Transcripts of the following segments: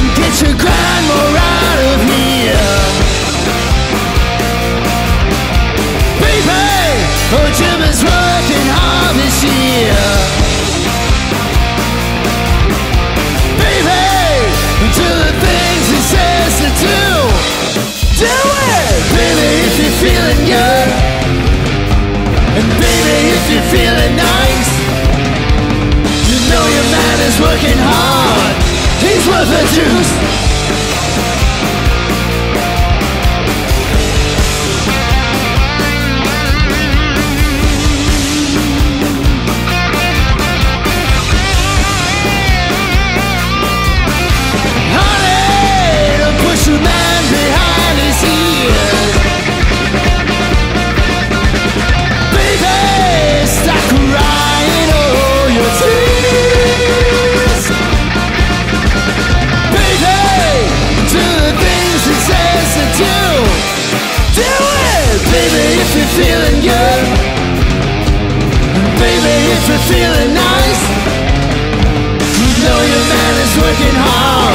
man more out of here. Baby, oh Jim is working hard this year. Baby, do the things he says to do. Do it, baby, if you're feeling good. And baby, if you're feeling nice. You know your man is working hard. Worth the deuce. Baby, feeling nice. You know your man is working hard.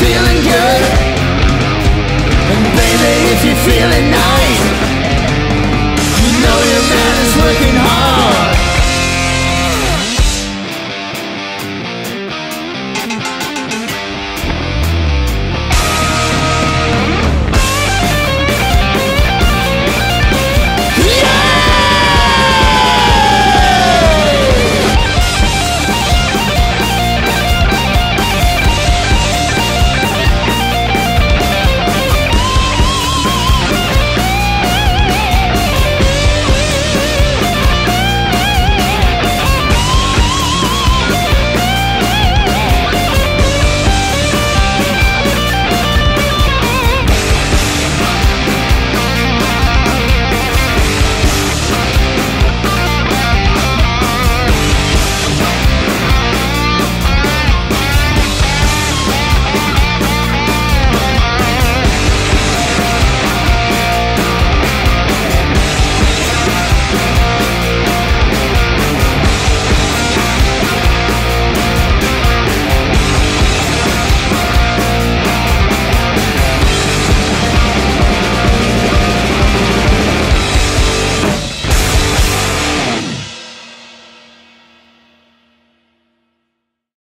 Feeling good. And baby, if you're feeling nice.